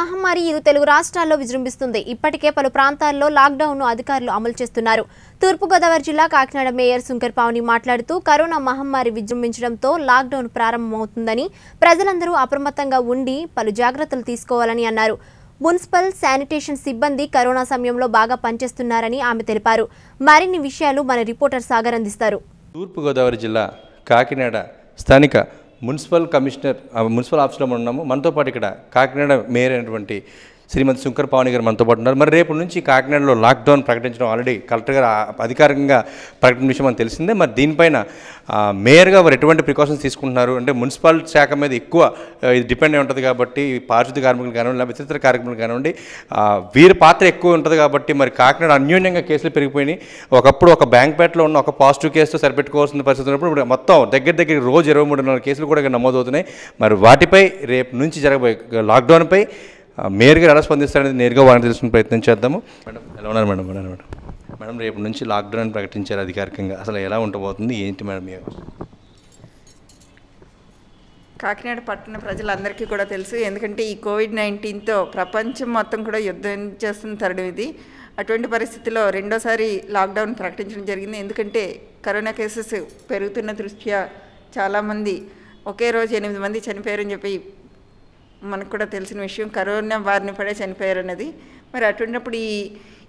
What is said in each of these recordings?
మహమ్మారి ఇరు తెలుగు రాష్ట్రాల్లో విజృంభిస్తుంది. ఇప్పటికే పలు ప్రాంతాల్లో లాక్డౌన్ను అధికారులు అమలు చేస్తున్నారు. తూర్పుగోదావరి జిల్లా కాకినాడ మేయర్ శంకర్ పావని మాట్లాడుతూ కరోనా మహమ్మారి విజృంభించడంతో లాక్డౌన్ ప్రారంభమవుతుందని ప్రజలందరూ అప్రమత్తంగా ఉండి పలు జాగ్రత్తలు తీసుకోవాలని అన్నారు. మున్సిపల్ శానిటేషన్ సిబ్బంది కరోనా సమయంలో బాగా పనిచేస్తున్నారని ఆమె తెలిపారు. మరిన్ని విషయాలు మన రిపోర్టర్ సాగర్ అందిస్తారు. తూర్పుగోదావరి జిల్లా కాకినాడ స్థానిక మున్సిపల్ కమిషనర్ మున్సిపల్ ఆఫీస్లో మనం ఉన్నాము. మనతో పాటు ఇక్కడ కాకినాడ మేయర్ అయినటువంటి శ్రీమతి శంకర్ పావని గారు మనతో పాటు ఉన్నారు. మరి రేపు నుంచి కాకినాడలో లాక్డౌన్ ప్రకటించడం ఆల్రెడీ కలెక్టర్ గారు అధికారికంగా ప్రకటన విషయం అని తెలిసిందే. మరి దీనిపైన మేయర్గా వారు ఎటువంటి ప్రికాషన్స్ తీసుకుంటున్నారు? అంటే మున్సిపల్ శాఖ మీద ఎక్కువ ఇది డిపెండ్ అయి ఉంటుంది కాబట్టి పారిశుద్ధ కార్మికులు కానివ్వండి లేకపోతే ఇతర కార్మికులు కానివ్వండి వీరి పాత్ర ఎక్కువ ఉంటుంది కాబట్టి మరి కాకినాడ అన్యోన్యంగా కేసులు పెరిగిపోయినాయి. ఒకప్పుడు ఒక బ్యాంక్పేటలో ఉన్న ఒక పాజిటివ్ కేసుతో సరిపెట్టుకోవాల్సిన పరిస్థితి ఉన్నప్పుడు ఇప్పుడు మొత్తం దగ్గర దగ్గర రోజు ఇరవై మూడున్నర కేసులు కూడా ఇక్కడ నమోదవుతున్నాయి. మరి వాటిపై రేపు నుంచి జరగబోయే లాక్డౌన్పై మేయర్ గారు ఎలా స్పందిస్తారనేది నేరుగా వారిని తెలుసుకునే ప్రయత్నం చేద్దాము. మేడం ఎలా ఉన్నారు మేడం? Madam madam. మేడం రేపు నుంచి లాక్డౌన్ ప్రకటించారు అధికారికంగా. అసలు ఎలా ఉండబోతుంది? ఏంటి మేడం మీ కాకినాడ పట్టణ ప్రజలందరికీ కూడా తెలుసు. ఎందుకంటే ఈ కోవిడ్ నైన్టీన్తో ప్రపంచం మొత్తం కూడా యుద్ధం చేస్తున్న తరుణం ఇది. అటువంటి పరిస్థితిలో రెండోసారి లాక్డౌన్ ప్రకటించడం జరిగింది. ఎందుకంటే కరోనా కేసెస్ పెరుగుతున్న దృష్ట్యా చాలామంది ఒకే రోజు ఎనిమిది మంది చనిపోయారని చెప్పి మనకు కూడా తెలిసిన విషయం. కరోనా వారిని పడే చనిపోయారు అన్నది మరి అటువంటిప్పుడు ఈ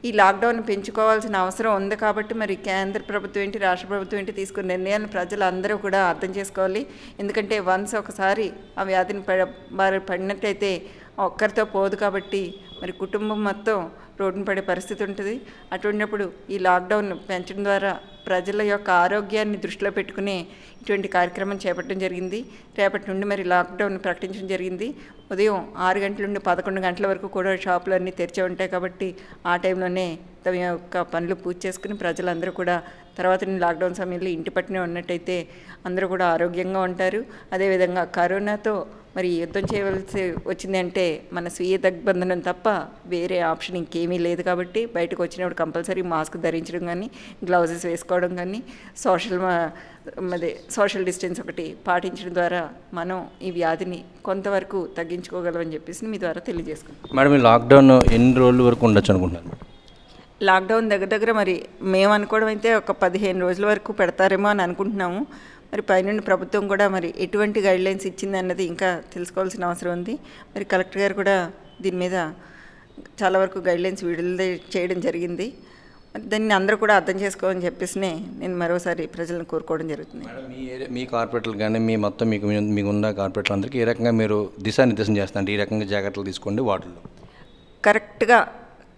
ఈ లాక్డౌన్ పెంచుకోవాల్సిన అవసరం ఉంది కాబట్టి మరి కేంద్ర ప్రభుత్వం ఏంటి రాష్ట్ర ప్రభుత్వం ఏంటి తీసుకున్న నిర్ణయాన్ని ప్రజలందరూ కూడా అర్థం చేసుకోవాలి. ఎందుకంటే వన్స్ ఒకసారి ఆ వ్యాధిని పడ వారు పడినట్టయితే ఒక్కరితో పోదు కాబట్టి మరి కుటుంబం మొత్తం రోడ్డున పడే పరిస్థితి ఉంటుంది. అటువంటిప్పుడు ఈ లాక్డౌన్ పెంచడం ద్వారా ప్రజల యొక్క ఆరోగ్యాన్ని దృష్టిలో పెట్టుకుని ఇటువంటి కార్యక్రమం చేపట్టడం జరిగింది. రేపటి నుండి మరి లాక్డౌన్ ప్రకటించడం జరిగింది. ఉదయం ఆరు గంటల నుండి పదకొండు గంటల వరకు కూడా షాపులు అన్నీ తెరిచే ఉంటాయి కాబట్టి ఆ టైంలోనే తమ యొక్క పనులు పూర్తి చేసుకుని ప్రజలందరూ కూడా తర్వాత లాక్డౌన్ సమయంలో ఇంటి పట్టునే ఉన్నట్టయితే అందరూ కూడా ఆరోగ్యంగా ఉంటారు. అదేవిధంగా కరోనాతో మరి యుద్ధం చేయవలసి వచ్చింది అంటే మన స్వీయ దిగ్బంధనం తప్ప వేరే ఆప్షన్ ఇంకేమీ లేదు కాబట్టి బయటకు వచ్చినప్పుడు కంపల్సరీ మాస్క్ ధరించడం కానీ గ్లౌజెస్ వేసుకోవడం కానీ సోషల్ అదే సోషల్ డిస్టెన్స్ ఒకటి పాటించడం ద్వారా మనం ఈ వ్యాధిని కొంతవరకు తగ్గించుకోగలమని చెప్పేసి మీ ద్వారా తెలియజేసుకుంటాం మేడం ఈ లాక్డౌన్ ఎన్ని రోజుల వరకు ఉండొచ్చు అనుకుంటున్నారు లాక్డౌన్ దగ్గర దగ్గర మరి మేము అనుకోవడం అయితే ఒక పదిహేను రోజుల వరకు పెడతారేమో అని అనుకుంటున్నాము. మరి పైనుండి ప్రభుత్వం కూడా మరి ఎటువంటి గైడ్లైన్స్ ఇచ్చింది అన్నది ఇంకా తెలుసుకోవాల్సిన అవసరం ఉంది. మరి కలెక్టర్ గారు కూడా దీని మీద చాలా వరకు గైడ్లైన్స్ విడుదల చేయడం జరిగింది. మరి దాన్ని అందరూ కూడా అర్థం చేసుకోవాలని చెప్పేసి నేను మరోసారి ప్రజలను కోరుకోవడం జరుగుతుంది. మీ ఏరియా మీ కార్పొరేటర్లు కానీ మీ మొత్తం మీకు మీకు ఉన్న కార్పొరేటర్లు అందరికీ ఏ రకంగా మీరు దిశానిర్దేశం చేస్తారంటే ఈ రకంగా జాగ్రత్తలు తీసుకోండి వాటిల్లో. కరెక్ట్గా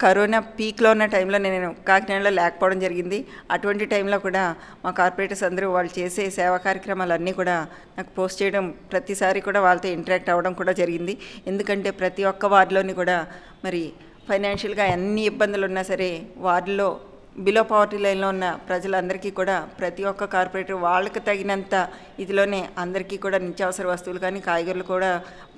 కరోనా పీక్లో ఉన్న టైంలో నేను కాకినాడలో లేకపోవడం జరిగింది. అటువంటి టైంలో కూడా మా కార్పొరేటర్స్ అందరూ వాళ్ళు చేసే సేవా కార్యక్రమాలు అన్నీ కూడా నాకు పోస్ట్ చేయడం ప్రతిసారి కూడా వాళ్ళతో ఇంటరాక్ట్ అవ్వడం కూడా జరిగింది. ఎందుకంటే ప్రతి ఒక్క వార్డులోని కూడా మరి ఫైనాన్షియల్గా ఎన్ని ఇబ్బందులు ఉన్నా సరే వార్డులో బిలో పవర్టీ లైన్లో ఉన్న ప్రజలందరికీ కూడా ప్రతి ఒక్క కార్పొరేటర్ వాళ్ళకి తగినంత ఇదిలోనే అందరికీ కూడా నిత్యావసర వస్తువులు కానీ కాయగూరలు కూడా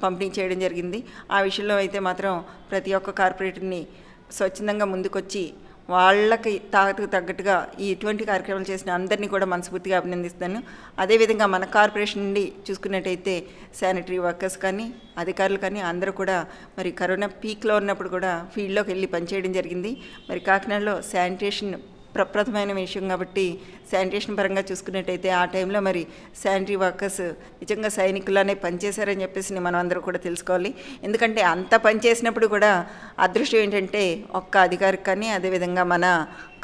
పంపిణీ చేయడం జరిగింది. ఆ విషయంలో అయితే మాత్రం ప్రతి ఒక్క కార్పొరేటర్ని స్వచ్ఛందంగా ముందుకొచ్చి వాళ్ళకి తాగతుకు తగ్గట్టుగా ఈ ఇటువంటి కార్యక్రమాలు చేసిన అందరినీ కూడా మనస్ఫూర్తిగా అభినందిస్తాను అదేవిధంగా మన కార్పొరేషన్ నుండి చూసుకున్నట్టయితే శానిటరీ వర్కర్స్ కానీ అధికారులు కానీ అందరూ కూడా మరి కరోనా పీక్లో ఉన్నప్పుడు కూడా ఫీల్డ్లోకి వెళ్ళి పనిచేయడం జరిగింది. మరి కాకినాడలో శానిటేషన్ ప్రప్రథమైన విషయం కాబట్టి శానిటేషన్ పరంగా చూసుకున్నట్టయితే ఆ టైంలో మరి శానిటరీ వర్కర్స్ నిజంగా సైనికులనే పనిచేశారని చెప్పేసి మనం అందరూ కూడా తెలుసుకోవాలి. ఎందుకంటే అంత పనిచేసినప్పుడు కూడా అదృష్టం ఏంటంటే ఒక్క అధికారికి కానీ అదేవిధంగా మన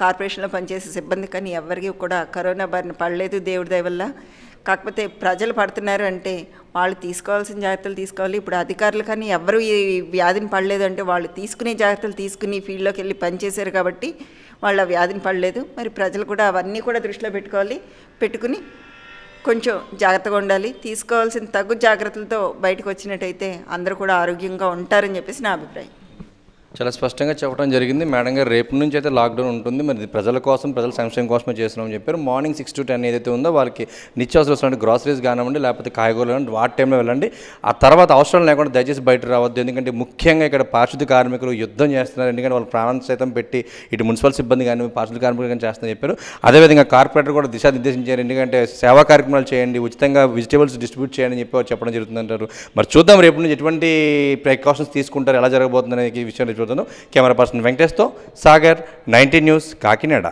కార్పొరేషన్లో పనిచేసే సిబ్బంది కానీ ఎవరికి కూడా కరోనా బారిన పడలేదు దేవుడి దయ వల్ల. కాకపోతే ప్రజలు పడుతున్నారు అంటే వాళ్ళు తీసుకోవాల్సిన జాగ్రత్తలు తీసుకోవాలి. ఇప్పుడు అధికారులు కానీ ఎవరు ఈ వ్యాధిని పడలేదు అంటే వాళ్ళు తీసుకునే జాగ్రత్తలు తీసుకుని ఫీల్డ్లోకి వెళ్ళి పనిచేశారు కాబట్టి వాళ్ళ వ్యాధిని పడలేదు. మరి ప్రజలు కూడా అవన్నీ కూడా దృష్టిలో పెట్టుకోవాలి. పెట్టుకుని కొంచెం జాగ్రత్తగా ఉండాలి. తీసుకోవాల్సిన తగు జాగ్రత్తలతో బయటకు వచ్చినట్టయితే అందరూ కూడా ఆరోగ్యంగా ఉంటారని చెప్పేసి నా అభిప్రాయం. చాలా స్పష్టంగా చెప్పడం జరిగింది. మేడం గారు రేపు నుంచి అయితే లాక్డౌన్ ఉంటుంది. మరి ప్రజల కోసం ప్రజల సంక్షేమం కోసమే చేస్తున్నామని చెప్పారు. మార్నింగ్ సిక్స్ టు టెన్ ఏదైతే ఉందో వాళ్ళకి నిత్యావసర వస్తున్న గ్రాసరీస్ కానివ్వండి లేకపోతే కాయగూరలు కానివ్వండి వాటి టైంలో వెళ్ళండి. ఆ తర్వాత అవసరం లేకుండా దయచేసి బయట రావద్దు. ఎందుకంటే ముఖ్యంగా ఇక్కడ పారిశుద్ధ కార్మికులు యుద్ధం చేస్తున్నారు. ఎందుకంటే వాళ్ళు ప్రాణం సైతం పెట్టి ఇటు మున్సిపల్ సిబ్బంది కానీ పారిశుద్ధ కార్మికులు కానీ చేస్తారని చెప్పారు. అదేవిధంగా కార్పొరేటర్ కూడా దిశానిర్దేశించారు. ఎందుకంటే సేవా కార్యక్రమాలు చేయండి ఉచితంగా వెజిటేబుల్స్ డిస్ట్రిబ్యూట్ చేయండి చెప్పి చెప్పడం జరుగుతుందంటారు. మరి చూద్దాం రేపు నుంచి ఎటువంటి ప్రికాషన్స్ తీసుకుంటారు ఎలా జరగబోతుంది అనే విషయం చూద్దాం. కెమెరా పర్సన్ వెంకటేష్తో సాగర్ నైన్టీ న్యూస్ కాకినాడ.